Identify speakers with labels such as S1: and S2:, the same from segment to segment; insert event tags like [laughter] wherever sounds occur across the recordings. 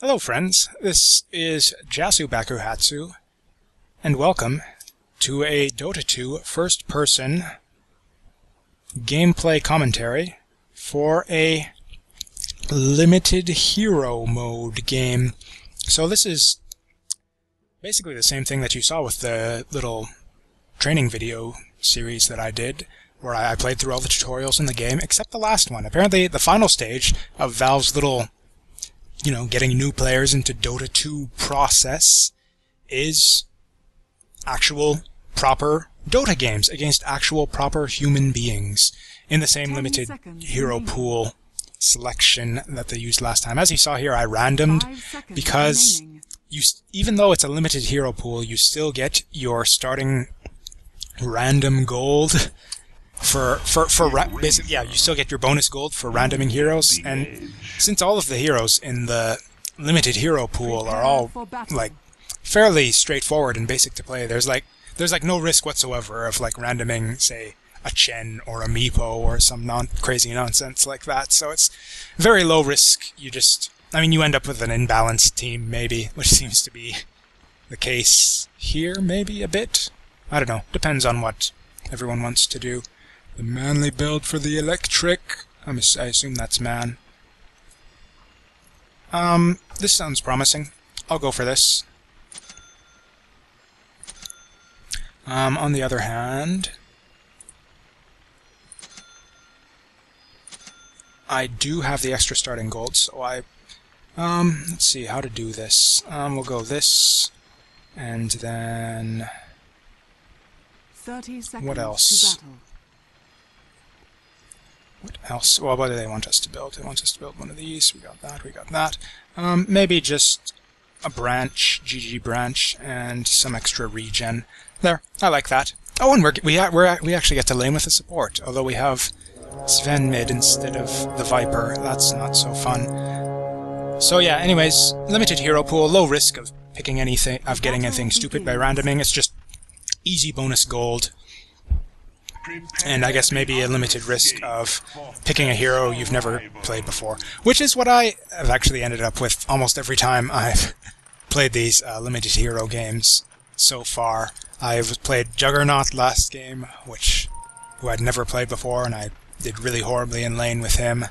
S1: Hello friends, this is Jasu Bakuhatsu, and welcome to a Dota 2 first-person gameplay commentary for a limited hero mode game. So this is basically the same thing that you saw with the little training video series that I did, where I played through all the tutorials in the game, except the last one. Apparently the final stage of Valve's little you know, getting new players into Dota 2 process is actual proper Dota games against actual proper human beings in the same limited hero pool selection that they used last time. As you saw here, I randomed because you, even though it's a limited hero pool, you still get your starting random gold for for for basically yeah you still get your bonus gold for randoming heroes. And since all of the heroes in the limited hero pool are all like fairly straightforward and basic to play there's like there's like no risk whatsoever of like randoming say a Chen or a Meepo or some non crazy nonsense like that. So it's very low risk. You just I mean you end up with an imbalanced team maybe [laughs] which seems to be the case here maybe a bit. I don't know. Depends on what everyone wants to do the manly build for the electric. I'm, I assume that's man. Um, this sounds promising. I'll go for this. Um, on the other hand, I do have the extra starting gold, so I, um, let's see how to do this. Um, we'll go this, and then, 30 seconds what else? What else? Well, what do they want us to build? They want us to build one of these. We got that. We got that. Um, maybe just a branch, GG branch, and some extra regen. There. I like that. Oh, and we're, we, we're, we actually get to lane with the support, although we have Sven mid instead of the Viper. That's not so fun. So yeah, anyways, limited hero pool, low risk of picking anything, of getting anything stupid by randoming. It's just easy bonus gold and I guess maybe a limited risk of picking a hero you've never played before, which is what I have actually ended up with almost every time I've [laughs] played these uh, limited hero games so far. I've played Juggernaut last game, which who I'd never played before, and I did really horribly in lane with him.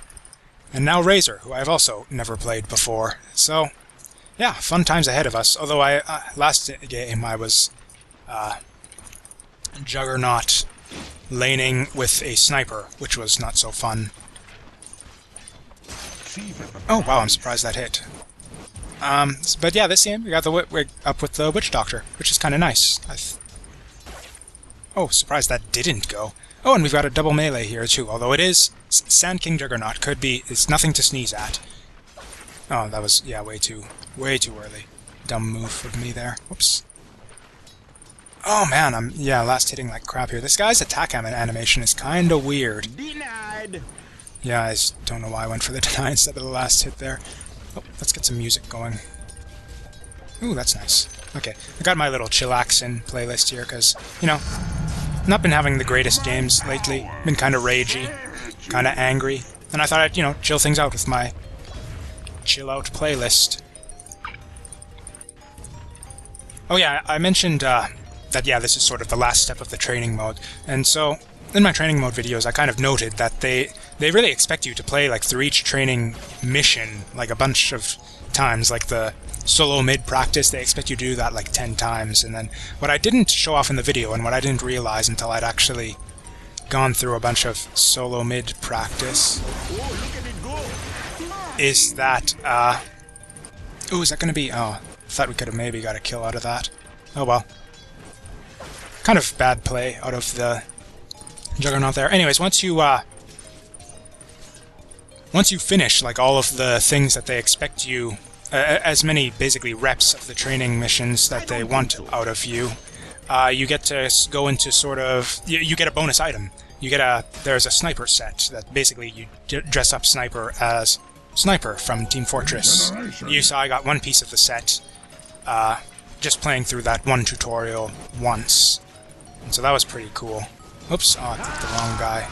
S1: And now Razor, who I've also never played before. So, yeah, fun times ahead of us. Although I uh, last game I was uh, Juggernaut laning with a sniper, which was not so fun. Oh wow, I'm surprised that hit. Um, but yeah, this game we got the we're up with the witch doctor, which is kind of nice. oh, surprised that didn't go. Oh, and we've got a double melee here too. Although it is Sand King Juggernaut, could be it's nothing to sneeze at. Oh, that was yeah, way too way too early. Dumb move of me there. Whoops. Oh man, I'm yeah, last hitting like crap here. This guy's attack animation is kind of weird. Denied. Yeah, I don't know why I went for the [laughs] deny instead of the last hit there. Oh, let's get some music going. Ooh, that's nice. Okay, I got my little chillaxin playlist here because you know, not been having the greatest games lately. Been kind of ragey, kind of angry, and I thought I'd you know chill things out with my chill out playlist. Oh yeah, I mentioned uh, that, yeah, this is sort of the last step of the training mode. And so, in my training mode videos, I kind of noted that they, they really expect you to play, like, through each training mission, like, a bunch of times, like the solo mid practice, they expect you to do that, like, 10 times. And then, what I didn't show off in the video, and what I didn't realize until I'd actually gone through a bunch of solo mid practice, is that, uh... oh, is that gonna be... Oh, I thought we could have maybe got a kill out of that. Oh well kind of bad play out of the Juggernaut there. Anyways, once you uh, once you finish like all of the things that they expect you, uh, as many basically reps of the training missions that they want out of you, uh, you get to go into sort of you, you, get a bonus item. You get a there's a sniper set that basically you dress up sniper as sniper from Team Fortress. You saw I got one piece of the set. Uh, just playing through that one tutorial once. So that was pretty cool. Oops, oh, I picked the wrong guy.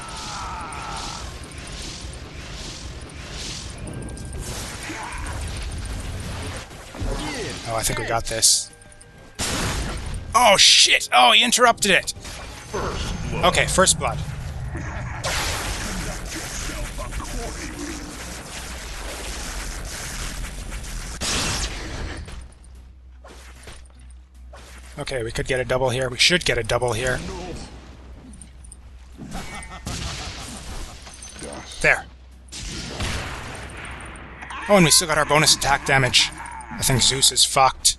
S1: Oh, I think we got this. Oh, shit! Oh, he interrupted it! Okay, first blood. Okay, we could get a double here. We should get a double here. There. Oh, and we still got our bonus attack damage. I think Zeus is fucked.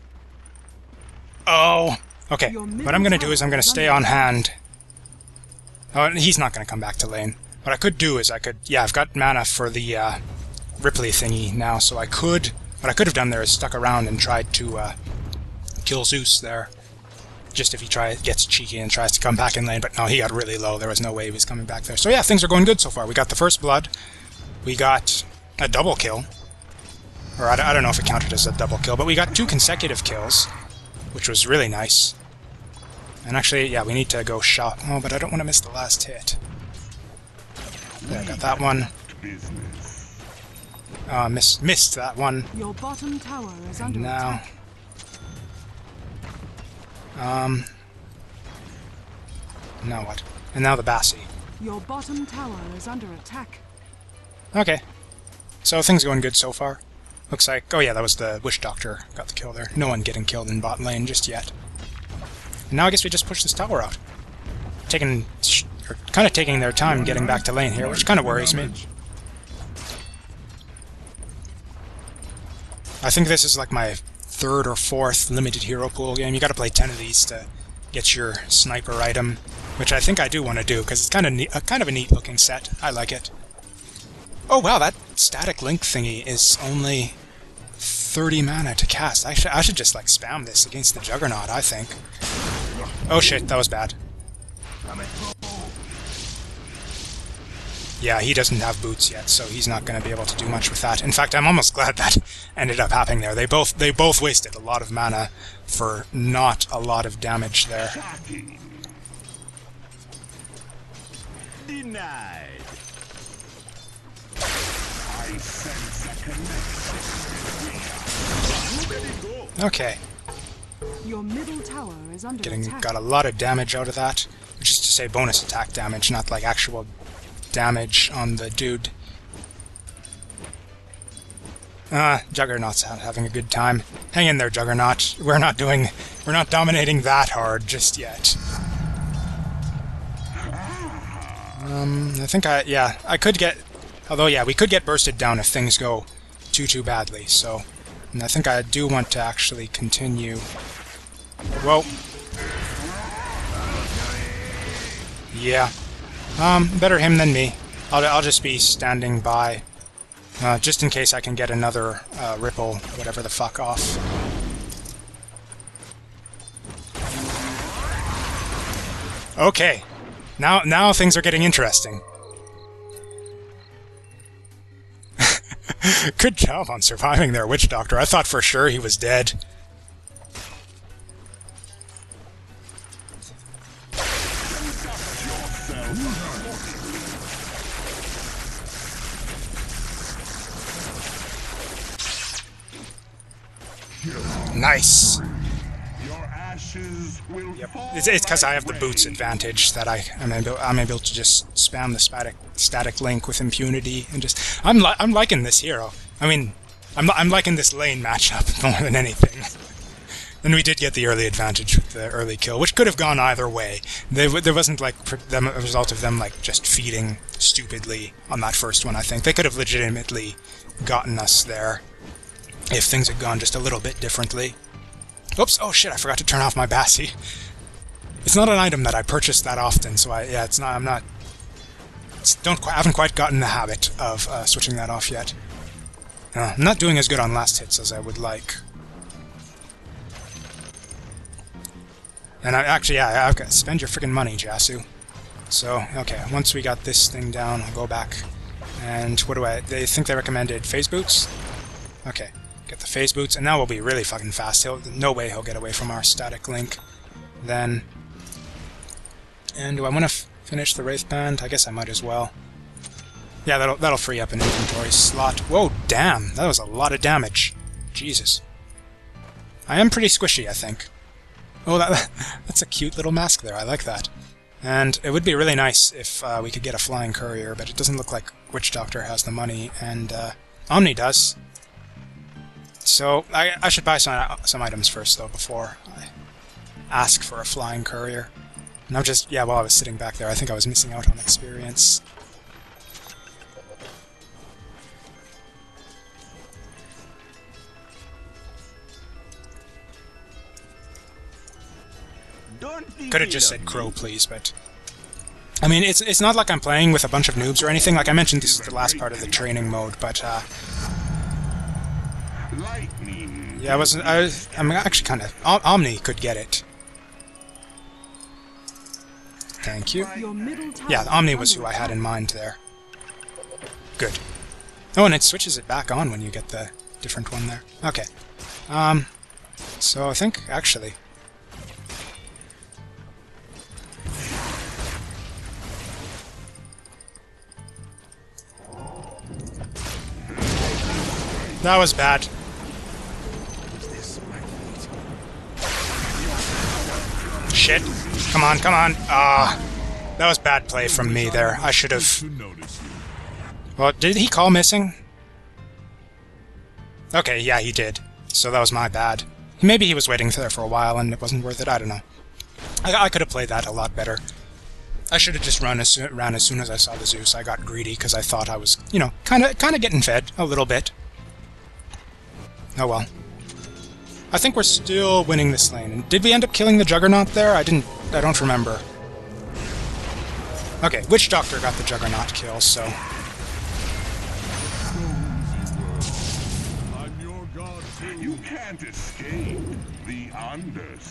S1: Oh! Okay, what I'm gonna do is I'm gonna stay on hand. Oh, he's not gonna come back to lane. What I could do is I could... Yeah, I've got mana for the uh, Ripley thingy now, so I could... What I could have done there is stuck around and tried to uh, kill Zeus there. Just if he try, gets cheeky and tries to come back in lane, but no, he got really low. There was no way he was coming back there. So yeah, things are going good so far. We got the first blood. We got a double kill. Or I, I don't know if it counted as a double kill, but we got two consecutive kills, which was really nice. And actually, yeah, we need to go shop. Oh, but I don't want to miss the last hit. There, I got that one. Uh, miss, missed that one.
S2: Your bottom tower is under
S1: now,
S2: attack.
S1: Um, now what? And now the Bassi.
S2: Your bottom tower is under attack.
S1: Okay. So things going good so far. Looks like, oh yeah, that was the Witch Doctor got the kill there. No one getting killed in bot lane just yet. And now I guess we just push this tower out. Taking, or kind of taking their time getting back to lane here, which kind of worries me. I think this is like my third or fourth limited hero pool game. You got to play 10 of these to get your sniper item, which I think I do want to do because it's kind of neat, uh, kind of a neat looking set. I like it. Oh wow, that static link thingy is only 30 mana to cast. I should I should just like spam this against the Juggernaut. I think. Oh shit, that was bad. Yeah, he doesn't have boots yet, so he's not going to be able to do much with that. In fact, I'm almost [laughs] glad that ended up happening there. They both they both wasted a lot of mana for not a lot of damage there.
S3: Denied. I sense a connection.
S1: Okay,
S2: Your middle tower is under
S1: getting
S2: attack.
S1: got a lot of damage out of that, which is to say bonus attack damage, not like actual damage on the dude. Ah, Juggernaut's ha- having a good time. Hang in there, Juggernaut. We're not doing, we're not dominating that hard just yet. Um, I think I, yeah, I could get, although yeah, we could get bursted down if things go too, too badly, so, and I think I do want to actually continue. Whoa. Yeah. Um, better him than me. I'll, I'll just be standing by, uh, just in case I can get another uh, ripple, whatever the fuck, off. Okay. Now, now things are getting interesting. [laughs] Good job on surviving there, Witch Doctor. I thought for sure he was dead. Nice.
S3: Fall
S1: It's because I have the boots advantage that I am able, I'm able to just spam the static static link with impunity and just I'm li- I'm liking this hero. I mean, I'm I'm liking this lane matchup [laughs] more than anything. And we did get the early advantage with the early kill, which could have gone either way. There, there wasn't like them, a result of them like just feeding stupidly on that first one. I think they could have legitimately gotten us there if things had gone just a little bit differently. Oops! Oh shit! I forgot to turn off my Bassi. It's not an item that I purchase that often, so I yeah, it's not. I'm not. Don't quite, I haven't quite gotten the habit of uh, switching that off yet. Uh, I'm not doing as good on last hits as I would like. And I actually, yeah, I've got spend your freaking money, Jasu. So okay, once we got this thing down, I'll go back. And what do I? They think they recommended phase boots. Okay, get the phase boots, and now we'll be really fucking fast. He'll, no way he'll get away from our static link. Then, and do I want to finish the wraith band? I guess I might as well. Yeah, that'll that'll free up an inventory slot. Whoa, damn, that was a lot of damage. Jesus. I am pretty squishy, I think. Oh, that, [laughs] that's a cute little mask there. I like that. And it would be really nice if uh, we could get a flying courier, but it doesn't look like Witch Doctor has the money, and uh, Omni does. So I, I should buy some some items first, though, before I ask for a flying courier. And I'm just, yeah, while I was sitting back there, I think I was missing out on experience. Could have just said crow, please, but... I mean, it's it's not like I'm playing with a bunch of noobs or anything. Like I mentioned, this is the last part of the training mode, but uh,
S3: Lightning.
S1: yeah, I wasn't. I I'm actually kind of. Omni could get it. Thank you. Yeah, Omni was who I had in mind there. Good. Oh, and it switches it back on when you get the different one there. Okay. Um, so I think, actually... That was bad. Shit. Come on, come on. Ah. that was bad play from me there. I should have... Well, did he call missing? Okay, yeah, he did. So that was my bad. Maybe he was waiting there for a while and it wasn't worth it. I don't know. I, I could have played that a lot better. I should have just run as ran as soon as I saw the Zeus. I got greedy because I thought I was, you know, kind of kind of getting fed a little bit. Oh well. I think we're still winning this lane. And did we end up killing the Juggernaut there? I didn't. I don't remember. Okay, Witch Doctor got the Juggernaut kill, so.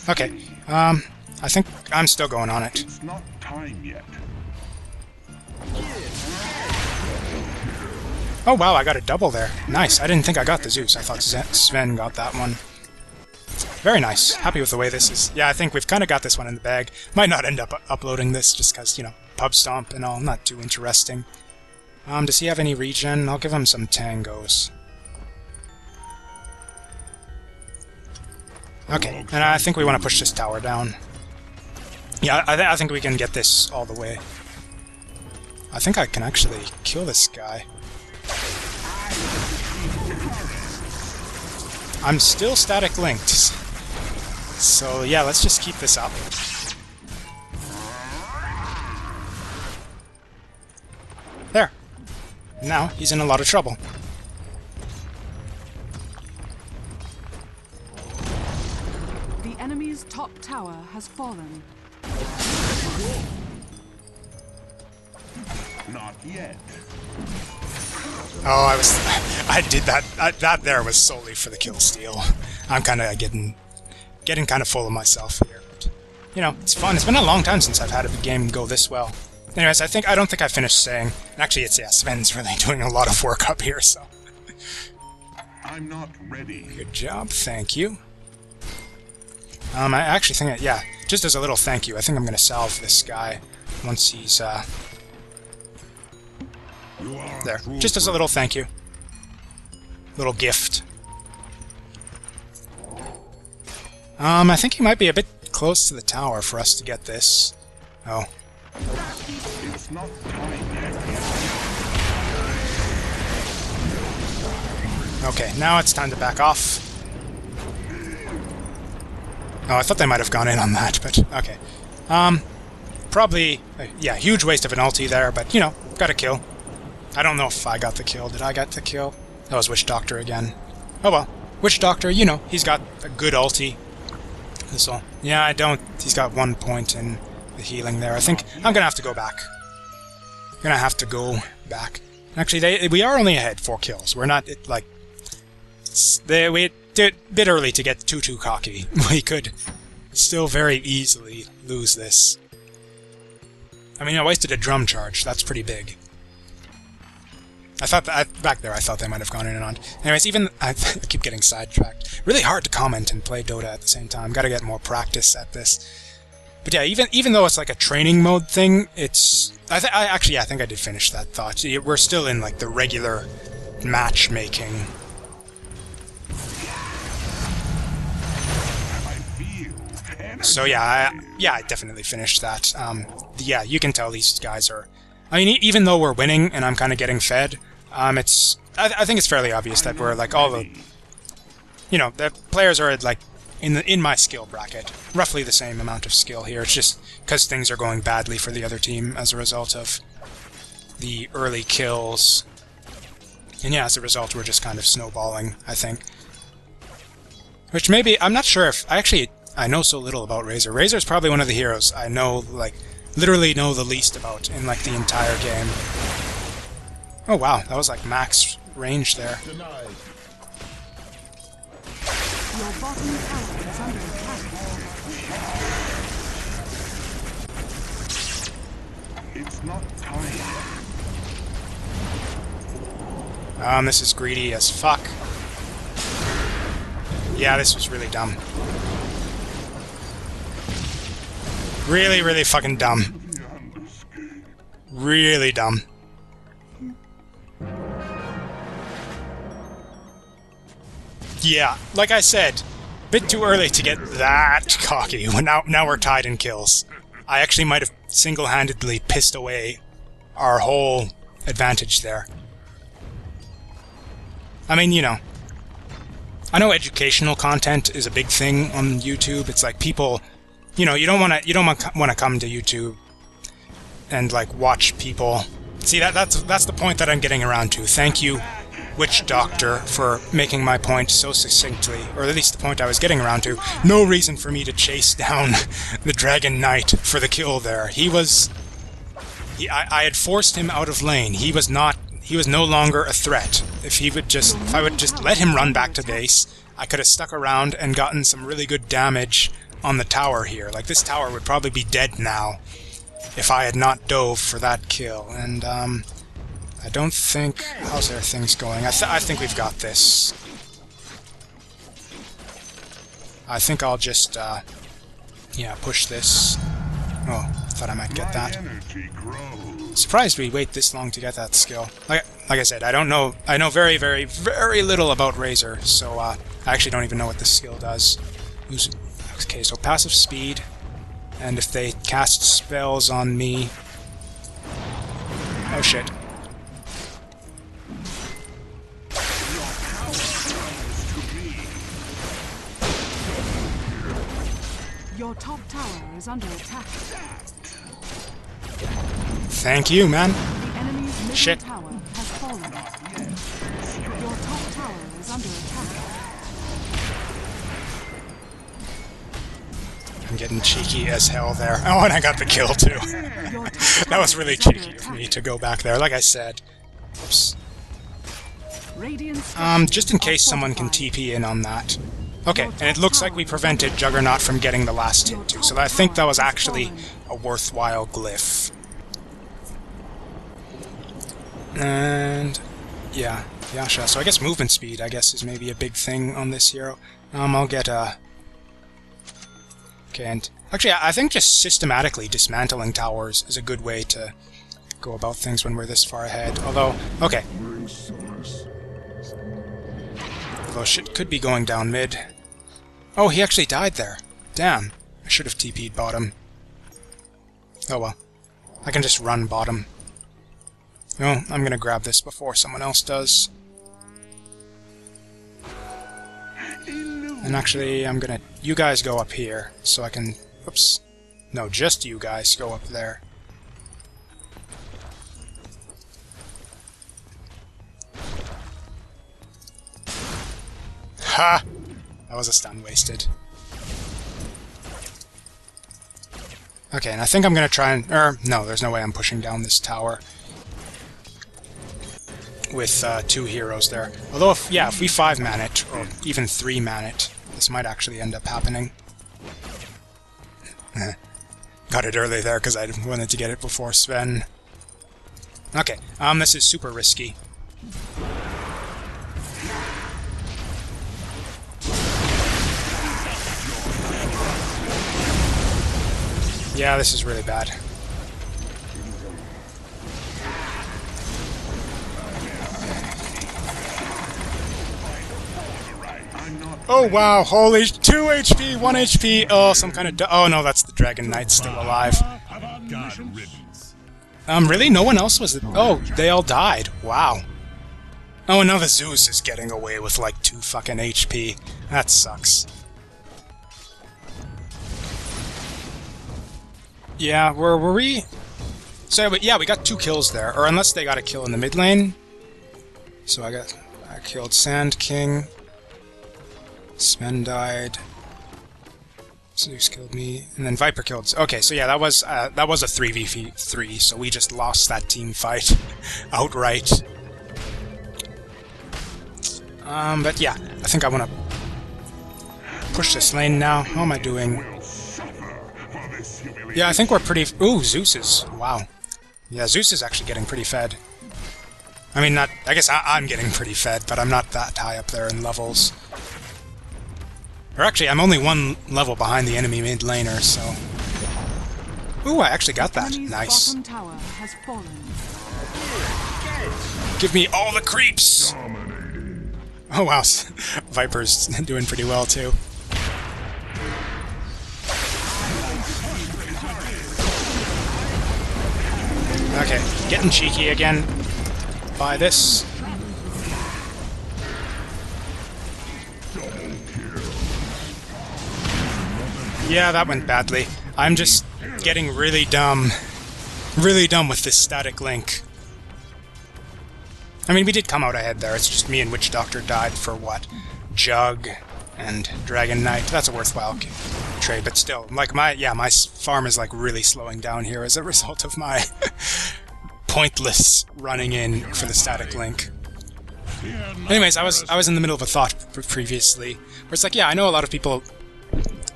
S1: Okay, um, I think I'm still going on it.
S3: It's not time yet.
S1: Oh wow, I got a double there. Nice, I didn't think I got the Zeus. I thought Sven got that one. Very nice. Happy with the way this is. Yeah, I think we've kind of got this one in the bag. Might not end up uploading this just because, you know, pub stomp and all. Not too interesting. Um, does he have any regen? I'll give him some tangos. Okay, and I think we want to push this tower down. Yeah, I, th I think we can get this all the way. I think I can actually kill this guy. I'm still static linked. [laughs] So yeah, let's just keep this up. There. Now he's in a lot of trouble.
S2: The enemy's top tower has fallen.
S3: Not yet.
S1: Oh, I was... [laughs] I did that... I, that there was solely for the kill steal. I'm kind of getting... Getting kind of full of myself here. But, you know, it's fun. It's been a long time since I've had a game go this well. Anyways, I think... I don't think I finished saying... Actually, it's... Yeah, Sven's really [laughs] doing a lot of work up here, so...
S3: I'm not ready.
S1: Good job, thank you. Um, I actually think, that, yeah, just as a little thank you, I think I'm going to salve this guy once he's, uh,
S3: You are
S1: there. Just as a little thank you. Little gift. Um, I think he might be a bit close to the tower for us to get this. Oh. Okay, now it's time to back off. Oh, I thought they might have gone in on that, but okay. Um, probably, uh, yeah, huge waste of an ulti there, but, you know, got a kill. I don't know if I got the kill. Did I get the kill? That was Witch Doctor again. Oh well. Witch Doctor, you know, he's got a good ulti. This'll... Yeah, I don't... He's got one point in the healing there. I think I'm gonna have to go back. Gonna have to go back. Actually, they we are only ahead four kills. We're not, it, like... They, we did bit early to get too, too cocky. [laughs] We could still very easily lose this. I mean, I wasted a drum charge. That's pretty big. I thought that, I, back there, I thought they might have gone in and on. Anyways, even I, [laughs] I keep getting sidetracked. Really hard to comment and play Dota at the same time. Got to get more practice at this. But yeah, even even though it's like a training mode thing, it's I, I actually yeah, I think I did finish that thought. We're still in like the regular matchmaking. So yeah, I, yeah, I definitely finished that. Um, yeah, you can tell these guys are. I mean, even though we're winning and I'm kind of getting fed, um, it's. I, I think it's fairly obvious that we're like all the. You know, the players are like in the in my skill bracket, roughly the same amount of skill here. It's just because things are going badly for the other team as a result of the early kills. And yeah, as a result, we're just kind of snowballing. I think. Which maybe I'm not sure if I actually I know so little about Razor. Razor is probably one of the heroes I know like literally know the least about in like the entire game. Oh wow, that was like max range there.
S3: Denied.
S2: Your bottom tower is under attack.
S3: It's not time.
S1: Um, this is greedy as fuck. Yeah, this was really dumb. Really, really fucking dumb. Really dumb. Yeah, like I said, bit too early to get that cocky. [laughs] Now, now we're tied in kills. I actually might have single-handedly pissed away our whole advantage there. I mean, you know, I know educational content is a big thing on YouTube. It's like people, you know, you don't want to you don't want to come to YouTube and like watch people. See that that's that's the point that I'm getting around to. Thank you, Witch Doctor, for making my point so succinctly, or at least the point I was getting around to. No reason for me to chase down [laughs] the Dragon Knight for the kill there. He was, he, I, I had forced him out of lane. He was not. He was no longer a threat. If he would just, if I would just let him run back to base, I could have stuck around and gotten some really good damage on the tower here. Like this tower would probably be dead now if I had not dove for that kill. And um, I don't think. How's their things going? I, th- I think we've got this. I think I'll just, uh, yeah, push this. Oh, thought I might get that. Surprised we wait this long to get that skill. Like, like I said, I don't know. I know very, very, very little about Razor, so uh, I actually don't even know what this skill does. Okay? So passive speed, and if they cast spells on me, oh shit!
S2: Your top tower is under attack.
S1: Thank you, man.
S2: The enemy's middle
S1: Shit.
S2: tower has fallen. Your top tower is under attack.
S1: I'm getting cheeky as hell there. [laughs] Oh, and I got the kill too. [laughs] That was really cheeky of me to go back there. Like I said, oops. Um, just in case someone can. TP in on that. Okay, and it looks like we prevented Juggernaut from getting the last hit too, so I think that was actually a worthwhile glyph. And yeah, Yasha. So I guess movement speed, I guess, is maybe a big thing on this hero. Um, I'll get a. Okay, and actually, I I think just systematically dismantling towers is a good way to go about things when we're this far ahead. Although, okay, Although shit could be going down mid. Oh, he actually died there. Damn. I should have TP'd bottom. Oh well. I can just run bottom. No, I'm gonna grab this before someone else does. And actually, I'm gonna... You guys go up here, so I can... Oops. No, just you guys go up there. Ha! That was a stun wasted. Okay, and I think I'm gonna try and... Er, no, there's no way I'm pushing down this tower. With uh, two heroes there. Although, if, yeah, if we five-man it, or even three-man it, this might actually end up happening. [laughs] Got it early there because I wanted to get it before Sven. Okay, um, this is super risky. Yeah, this is really bad. Oh wow, holy 2 HP, 1 HP, oh, some kind of... Oh no, that's the Dragon Knight still alive. Um, really? No one else was... Oh, they all died. Wow. Oh, the Zeus is getting away with like 2 fucking HP. That sucks. Yeah, were, were we... So, but yeah, we got two kills there. Or unless they got a kill in the mid lane. So I got... I killed Sand King. Sven died. Zeus killed me, and then Viper killed. Okay, so yeah, that was uh, that was a three v three. So we just lost that team fight [laughs] outright. Um, but yeah, I think I want to push this lane now. How am I doing? Yeah, I think we're pretty. Ooh, Zeus is wow. Yeah, Zeus is actually getting pretty fed. I mean, not. I guess I, I'm getting pretty fed, but I'm not that high up there in levels. Or actually, I'm only one level behind the enemy mid laner, so. Ooh, I actually got that. Nice.
S2: bottom tower has fallen.
S1: Give me all the creeps! Oh wow, [laughs] Viper's [laughs] doing pretty well too. Okay, getting cheeky again. Buy this. Yeah, that went badly. I'm just getting really dumb. Really dumb with this static link. I mean, we did come out ahead there. It's just me and Witch Doctor died for what? Jug and Dragon Knight. That's a worthwhile trade, but still, like my yeah, my farm is like really slowing down here as a [laughs] result of my [laughs] pointless running in for the static link. Anyways, I was I was in the middle of a thought previously where it's like, yeah, I know a lot of people.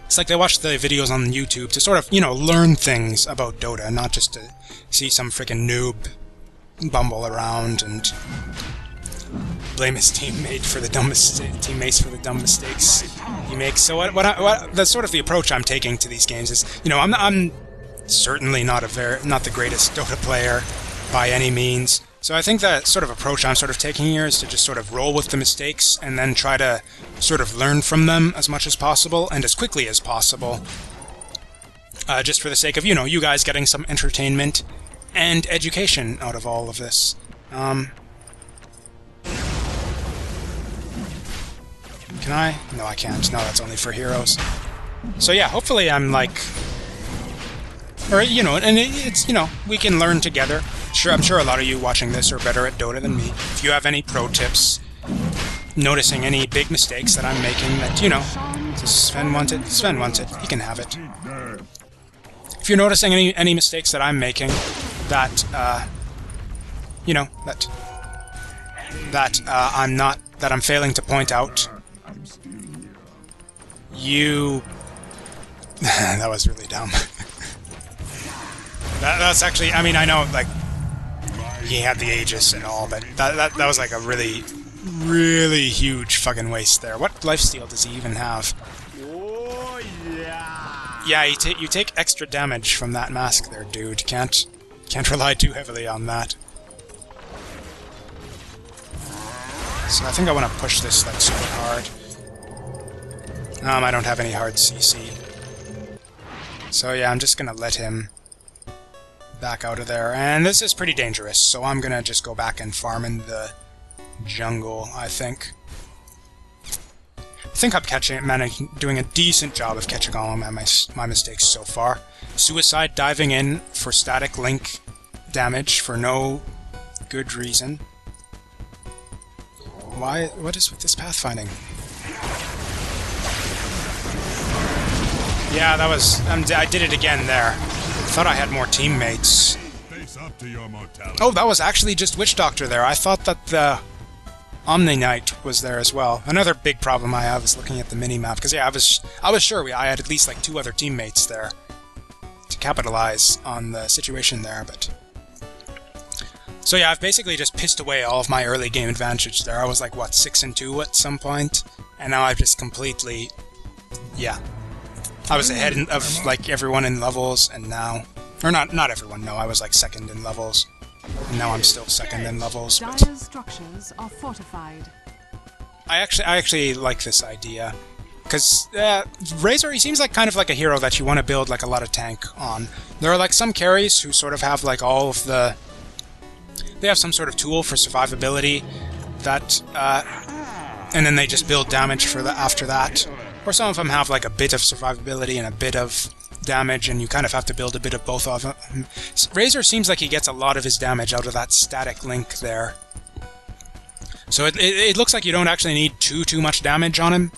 S1: It's like they watch the videos on YouTube to sort of you know learn things about Dota, not just to see some freaking noob bumble around and blame his teammate for the dumb teammates for the dumb mistakes he makes. So what, what, I, what that's sort of the approach I'm taking to these games is, you know, I'm, I'm certainly not a very not the greatest Dota player by any means. So I think that sort of approach I'm sort of taking here is to just sort of roll with the mistakes and then try to sort of learn from them as much as possible and as quickly as possible. Uh, just for the sake of, you know, you guys getting some entertainment and education out of all of this. Um, can I? No, I can't. No, that's only for heroes. So yeah, hopefully I'm like, or you know, and it, it's you know we can learn together. Sure, I'm sure a lot of you watching this are better at Dota than me. If you have any pro tips, noticing any big mistakes that I'm making, that you know, Sven wants it. Sven wants it. He can have it. If you're noticing any any mistakes that I'm making, that uh, you know that that uh, I'm not that I'm failing to point out, you. [laughs] that was really dumb. [laughs] that, that's actually. I mean, I know like he had the Aegis and all, but that that that was like a really really huge fucking waste there. What lifesteal does he even have?
S4: Oh yeah.
S1: Yeah, you take you take extra damage from that mask there, dude. Can't can't rely too heavily on that. So I think I want to push this like super hard. Um, I don't have any hard CC. So yeah, I'm just gonna let him back out of there. And this is pretty dangerous, so I'm gonna just go back and farm in the jungle, I think. I think I'm catching, managing, doing a decent job of catching all my, my, my mistakes so far. Suicide diving in for static link damage for no good reason. Why? What is with this pathfinding? Yeah, that was. I did it again there. Thought I had more teammates.
S3: Face up to your mortality.
S1: Oh, that was actually just Witch Doctor there. I thought that the Omni Knight was there as well. Another big problem I have is looking at the mini map because yeah, I was I was sure we I had at least like two other teammates there to capitalize on the situation there, but so yeah, I've basically just pissed away all of my early game advantage there. I was like what six and two at some point, and now I've just completely yeah. I was ahead in, of like everyone in levels, and now, or not not everyone. No, I was like second in levels, and now I'm still second in levels. But
S2: structures are fortified.
S1: I actually I actually like this idea because uh, Razor he seems like kind of like a hero that you want to build like a lot of tank on. There are like some carries who sort of have like all of the they have some sort of tool for survivability that uh, and then they just build damage for the after that. Or some of them have like a bit of survivability and a bit of damage, and you kind of have to build a bit of both of them. Razor seems like he gets a lot of his damage out of that static link there. So it, it, it looks like you don't actually need too too much damage on him.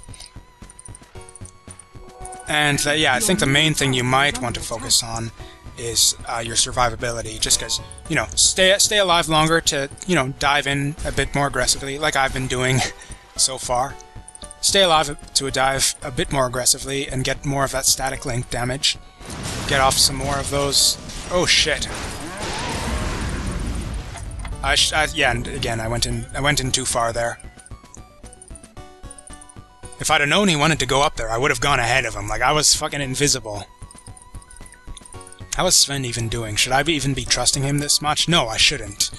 S1: And uh, yeah, I think the main thing you might want to focus on is uh, your survivability, just because you know stay stay alive longer to you know dive in a bit more aggressively, like I've been doing [laughs] so far. Stay alive to a dive a bit more aggressively and get more of that static link damage. Get off some more of those. Oh shit! I, I yeah, and again I went in I went in too far there. If I'd have known he wanted to go up there, I would have gone ahead of him. Like I was fucking invisible. How is Sven even doing? Should I be even be trusting him this much? No, I shouldn't.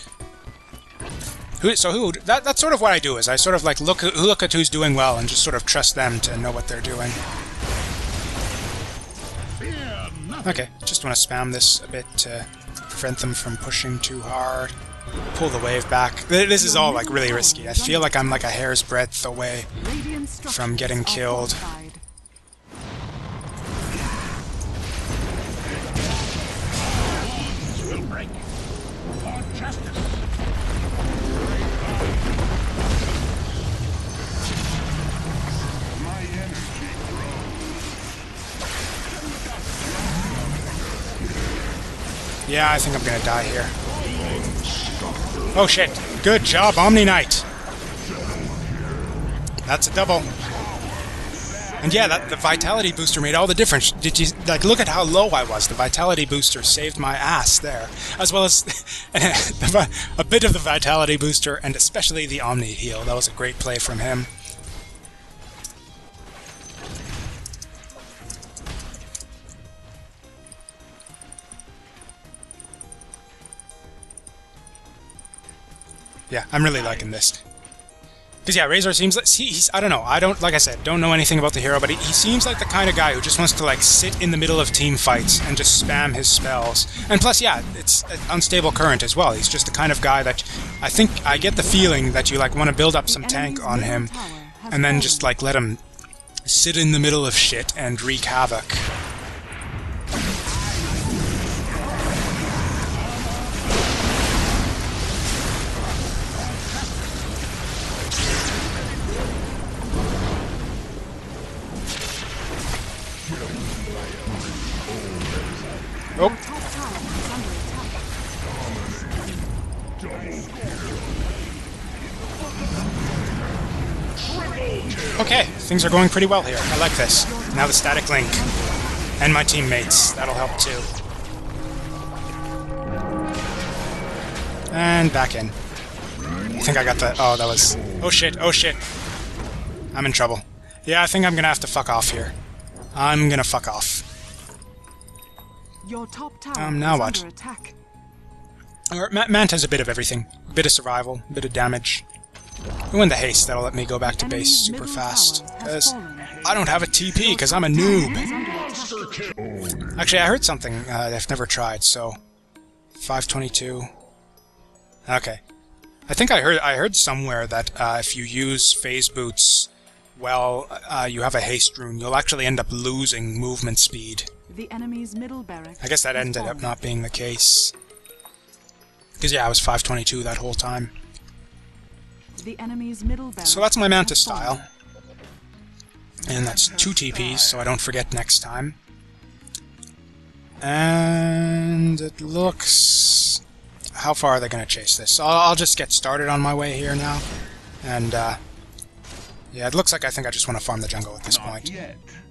S1: Who, so who? That, that's sort of what I do. Is I sort of like look who look at who's doing well and just sort of trust them to know what they're doing. Okay, just want to spam this a bit to prevent them from pushing too hard. Pull the wave back. This is all like really risky. I feel like I'm like a hair's breadth away from getting killed. Yeah, I think I'm gonna die here. Oh shit. Good job, Omni Knight. That's a double. And yeah, that the vitality booster made all the difference. Did you like look at how low I was? The vitality booster saved my ass there, as well as [laughs] a bit of the vitality booster and especially the Omni heal. That was a great play from him. Yeah, I'm really liking this. Because yeah, Razor seems like he's I don't know. I don't like I said, don't know anything about the hero, but he, he seems like the kind of guy who just wants to like sit in the middle of team fights and just spam his spells. And plus, yeah, it's an unstable current as well. He's just the kind of guy that I think I get the feeling that you like want to build up some tank on him, and then just like let him sit in the middle of shit and wreak havoc. Things are going pretty well here. I like this. Now the static link. And my teammates. That'll help too. And back in. I think I got the... Oh, that was... Oh shit, oh shit. I'm in trouble. Yeah, I think I'm gonna have to fuck off here. I'm gonna fuck off.
S2: Your top tower
S1: Um, now what?
S2: attack.
S1: Manta's a bit of everything. A bit of survival, a bit of damage. And when the haste, that'll let me go back to base super fast. Because. I don't have a TP, because I'm a noob.
S2: Is under attack.
S1: Actually, I heard something uh, I've never tried, so... 522... Okay. I think I heard I heard somewhere that uh, if you use phase boots well, uh, you have a haste rune, you'll actually end up losing movement speed.
S2: The enemy's middle barracks.
S1: I guess that ended up not being the case. Because, yeah, I was 522 that whole time.
S2: The enemy's middle barracks.
S1: So that's my
S2: Manta
S1: Style. And that's two TPs, so I don't forget next time. And it looks... How far are they going to chase this? I'll, I'll just get started on my way here now. And, uh... Yeah, it looks like I think I just want to farm the jungle at this
S3: Not
S1: point.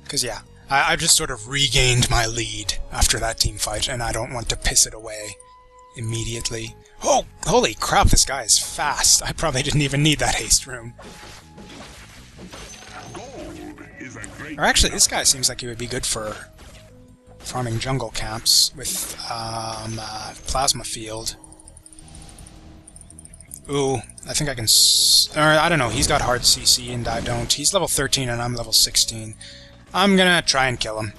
S1: Because, yeah, I, I've just sort of regained my lead after that team fight, and I don't want to piss it away immediately. Oh, holy crap, this guy is fast. I probably didn't even need that haste
S3: great
S1: Or actually, this guy seems like he would be good for farming jungle camps with um, uh, plasma field. Ooh, I think I can... Or, I don't know, he's got hard CC and I don't. He's level 13 and I'm level 16. I'm gonna try and kill him.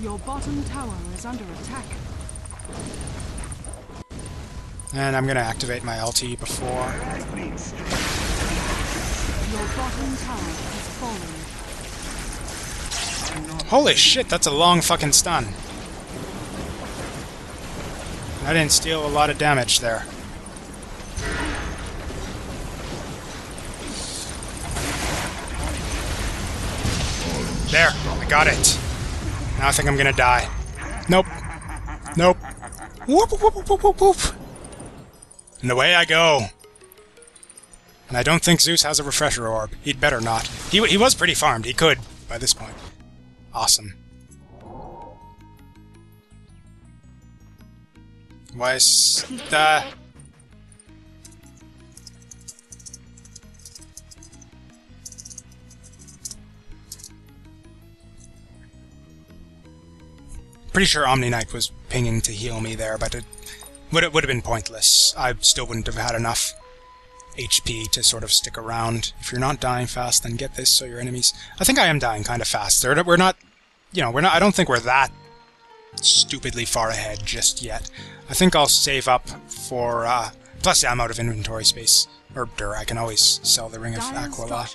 S2: Your bottom tower is under attack.
S1: And I'm gonna activate my LT before...
S2: Your bottom tower.
S1: Holy shit, that's a long fucking stun. I didn't steal a lot of damage there. There, I got it. Now I think I'm gonna die. Nope. Nope. Whoop, whoop, whoop, whoop, whoop, whoop. And away I go. And I don't think Zeus has a refresher orb. He'd better not. He, he was pretty farmed. He could, by this point. Awesome. Was the... Pretty sure Omni Knight was pinging to heal me there, but it would it would have been pointless. I still wouldn't have had enough HP to sort of stick around. If you're not dying fast, then get this so your enemies. I think I am dying kind of fast. We're not, you know, we're not. I don't think we're that stupidly far ahead just yet. I think I'll save up for. Uh, plus, yeah, I'm out of inventory space. Or, I can always sell the Ring of Aquila.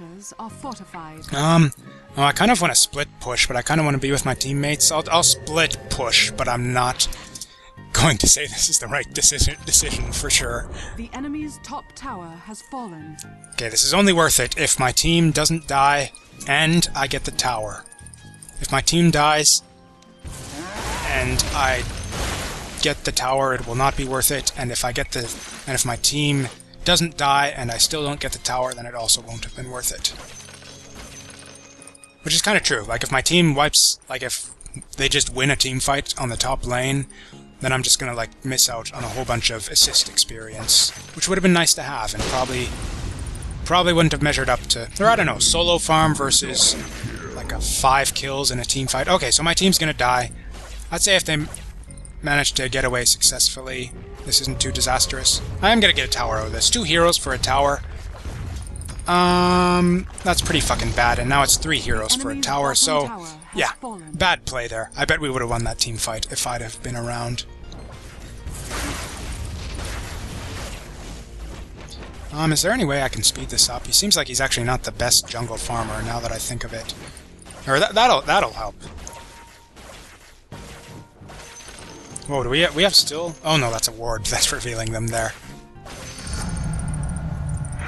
S1: Um, well, I kind of want to split push, but I kind of want to be with my teammates. I'll, I'll split push, but I'm not going to say this is the right decision decision for sure.
S2: The enemy's top tower has fallen.
S1: Okay, this is only worth it if my team doesn't die and I get the tower. If my team dies and I get the tower, it will not be worth it. And if I get the and if my team doesn't die and I still don't get the tower, then it also won't have been worth it. Which is kind of true. Like if my team wipes, like if they just win a team fight on the top lane, then I'm just gonna like miss out on a whole bunch of assist experience, which would have been nice to have, and probably probably wouldn't have measured up to. Or I don't know, solo farm versus like a five kills in a team fight. Okay, so my team's gonna die. I'd say if they manage to get away successfully, this isn't too disastrous. I am gonna get a tower out of this. Two heroes for a tower. Um, that's pretty fucking bad, and now it's three heroes for a tower, so
S2: tower
S1: yeah,
S2: fallen.
S1: bad play there. I bet we would have won that team fight if I'd have been around. Um, is there any way I can speed this up? He seems like he's actually not the best jungle farmer, now that I think of it. Or that, that'll that'll help. Whoa, do we have, we have still? Oh no, that's a ward [laughs] that's revealing them there.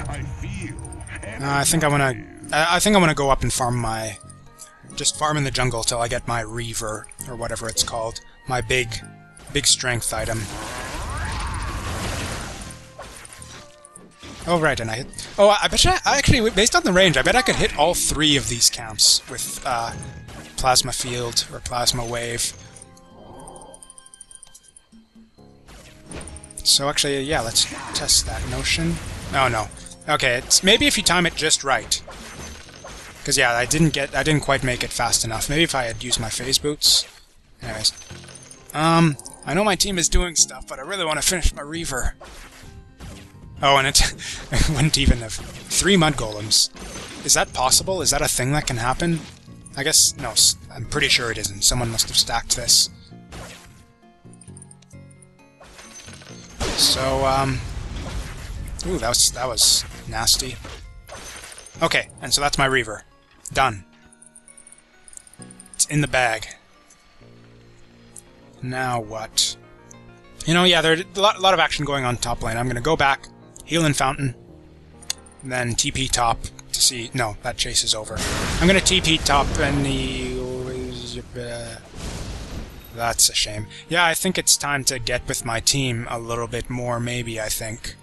S3: I feel
S1: Uh, I think I want to. I I think I want to go up and farm my. Just farm in the jungle till I get my Reaver or whatever it's called, my big, big strength item. Oh right, and I hit. Oh, I bet you. I actually, based on the range, I bet I could hit all three of these camps with uh, plasma field or plasma wave. So actually, yeah, let's test that notion. Oh no. Okay, it's maybe if you time it just right. Because yeah, I didn't get, I didn't quite make it fast enough. Maybe if I had used my phase boots. Anyways, um, I know my team is doing stuff, but I really want to finish my Reaver. Oh, and it, [laughs] it wouldn't even have three mud golems. Is that possible? Is that a thing that can happen? I guess no. I'm pretty sure it isn't. Someone must have stacked this. So, um, ooh, that was that was nasty. Okay, and so that's my Reaver. Done. It's in the bag. Now what? You know, yeah, there's a lot, lot of action going on top lane. I'm gonna go back, heal in fountain, then TP top to see. No, that chase is over. I'm gonna TP top and the. Uh, that's a shame. Yeah, I think it's time to get with my team a little bit more, maybe, I think.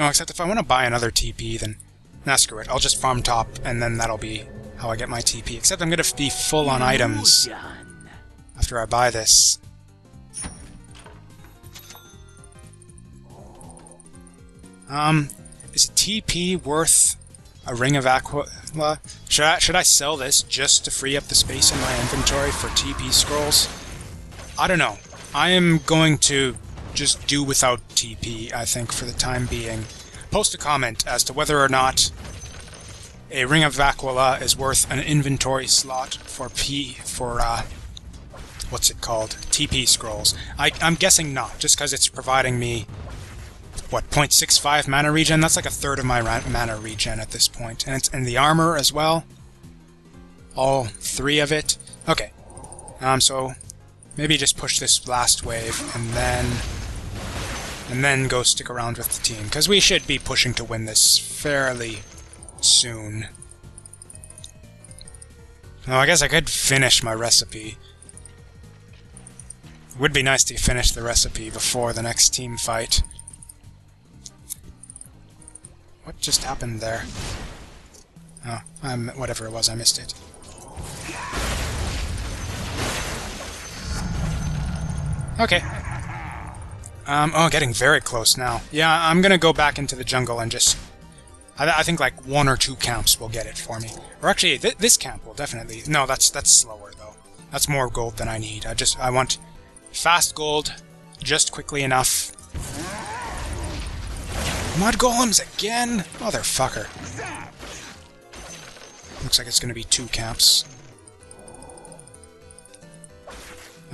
S1: Oh, except if I want to buy another TP, then... Nah, screw it. I'll just farm top, and then that'll be how I get my TP. Except I'm going to be full on items after I buy this. Um, is TP worth a Ring of Aquila? Should I, should I sell this just to free up the space in my inventory for TP scrolls? I don't know. I am going to just do without TP, I think, for the time being. Post a comment as to whether or not a Ring of Aquila is worth an inventory slot for P for uh what's it called? TP scrolls. I I'm guessing not, just because it's providing me what 0.65 mana regen. That's like a third of my mana regen at this point, and it's in the armor as well. All three of it. Okay. Um. So maybe just push this last wave and then and then go stick around with the team because we should be pushing to win this fairly soon. Oh, I guess I could finish my recipe. It would be nice to finish the recipe before the next team fight. What just happened there? Oh, um, whatever it was, I missed it. Okay. Um, oh, getting very close now. Yeah, I'm gonna go back into the jungle and just... I, I think like one or two camps will get it for me. Or actually, th this camp will definitely... No, that's that's slower, though. That's more gold than I need. I just... I want fast gold, just quickly enough. Mud golems again? Motherfucker. Looks like it's gonna be two camps.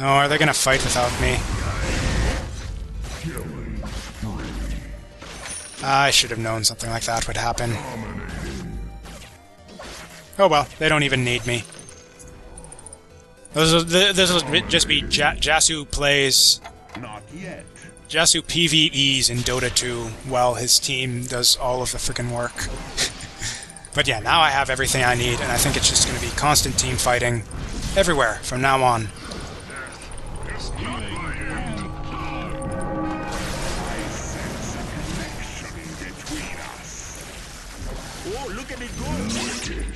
S1: Oh, are they gonna fight without me? I should have known something like that would happen. Oh well, they don't even need me. This will, just be ja Jasu plays
S3: Not yet.
S1: Jasu PvEs in Dota 2 while his team does all of the freaking work. [laughs] but yeah, now I have everything I need, and I think it's just going to be constant team fighting everywhere from now on.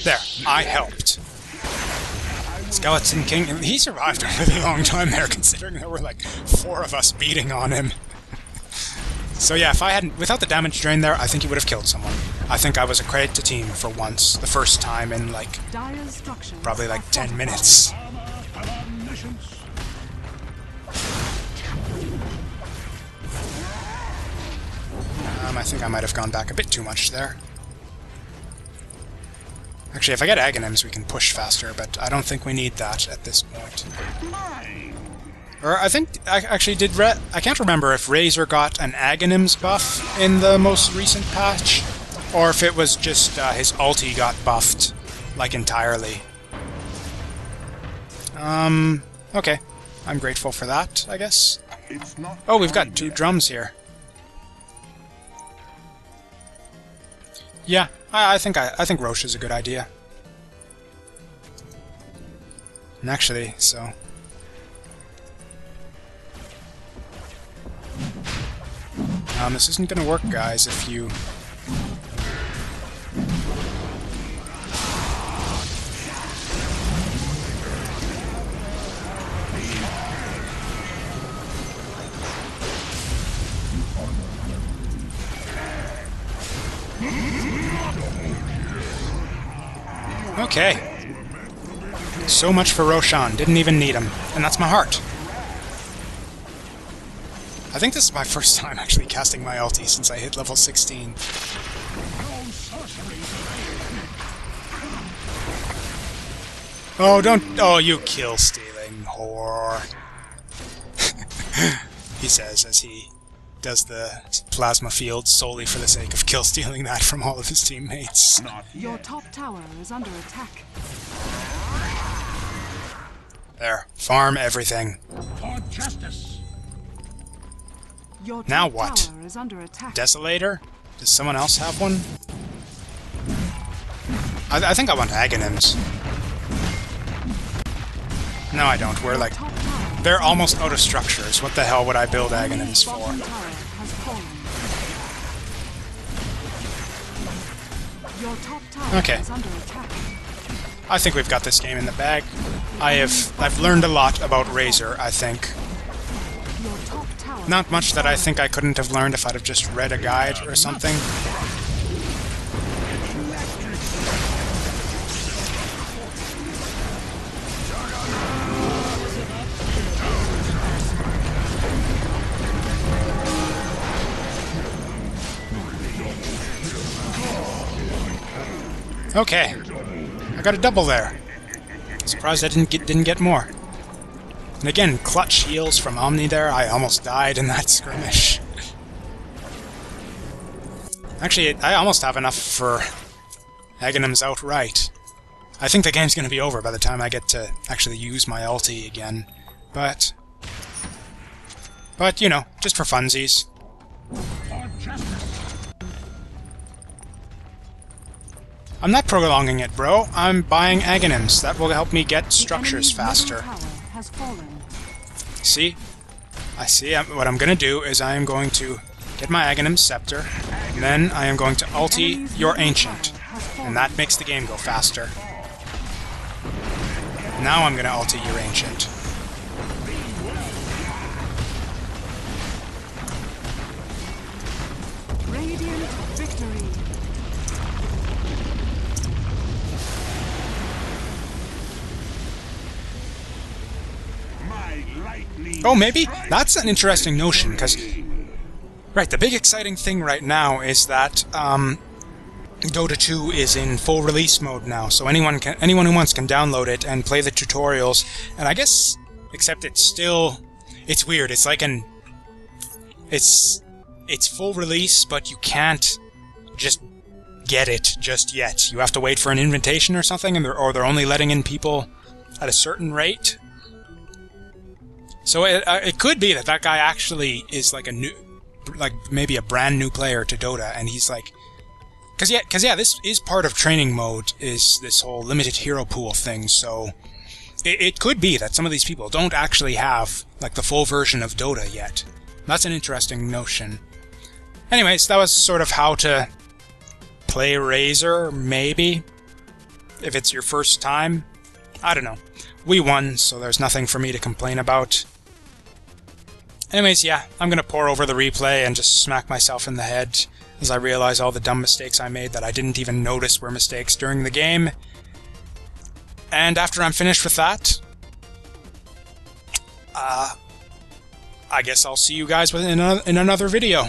S1: There, I helped. Skeleton King, he survived a really long time there, considering there were like four of us beating on him. so yeah, if I hadn't, without the damage drain there, I think he would have killed someone. I think I was a credit to team for once, the first time in like probably like 10 minutes. Um, I think I might have gone back a bit too much there. Actually, if I get Aghanims, we can push faster, but I don't think we need that at this point. Or I think I actually did. Re I can't remember if Razor got an Aghanims buff in the most recent patch, or if it was just uh, his ulti got buffed like entirely. Um. Okay, I'm grateful for that. I guess. Oh, we've got two drums here. Yeah, I, I think I, I think Rosh is a good idea. And actually, so um, this isn't gonna work, guys. If you Okay. So much for Roshan. Didn't even need him. And that's my heart. I think this is my [laughs] first time actually casting my ulti since I hit level 16. Oh, don't... Oh, you kill-stealing whore. [laughs] he says as he does the plasma field solely for the sake of kill-stealing that from all of his teammates.
S3: Not
S2: Your top tower is under attack.
S1: There. Farm everything.
S4: For justice!
S2: Your top
S1: Now what?
S2: tower is under attack.
S1: Desolator? Does someone else have one? I, I think I want Aghanims. No, I don't. We're like... They're almost out of structures. What the hell would I build Aghanims for?
S2: tower has fallen. Your top tower
S1: Okay.
S2: is under attack.
S1: I think we've got this game in the bag. I have... I've learned a lot about Razor, I think.
S2: Your top tower
S1: Not much that I think I couldn't have learned if I'd have just read a guide or something. Okay. I got a double there. Surprised I didn't get didn't get more. And again, clutch heals from Omni there. I almost died in that [laughs] skirmish. Actually, I almost have enough for Aghanim's outright. I think the game's going to be over by the time I get to actually use my ulti again. But... But, you know, just for funsies. I'm not prolonging it, bro. I'm buying Aghanims. That will help me get structures faster.
S2: middle tower has fallen.
S1: See? I see. I'm, what I'm going to do is I am going to get my Aghanim Scepter, and then I am going to ulti your Ancient,
S2: tower has fallen.
S1: and that makes the game go faster. Now I'm going to ulti your Ancient.
S2: Radiant victory.
S1: Oh, maybe? That's an interesting notion, because... Right, the big exciting thing right now is that, um... Dota 2 is in full release mode now, so anyone can, anyone who wants can download it and play the tutorials. And I guess, except it's still, it's weird. It's like an, it's, it's full release, but you can't just get it just yet. You have to wait for an invitation or something, and they're, or they're only letting in people at a certain rate. So it, uh, it could be that that guy actually is like a new, like maybe a brand new player to Dota, and he's like, because yeah, because yeah, this is part of training mode, is this whole limited hero pool thing. So it, it could be that some of these people don't actually have like the full version of Dota yet. That's an interesting notion. Anyways, that was sort of how to play Razor, maybe. If it's your first time, I don't know. We won, so there's nothing for me to complain about. Anyways, yeah, I'm gonna pour over the replay and just smack myself in the head as I realize all the dumb mistakes I made that I didn't even notice were mistakes during the game. And after I'm finished with that, uh, I guess I'll see you guys another, in another video.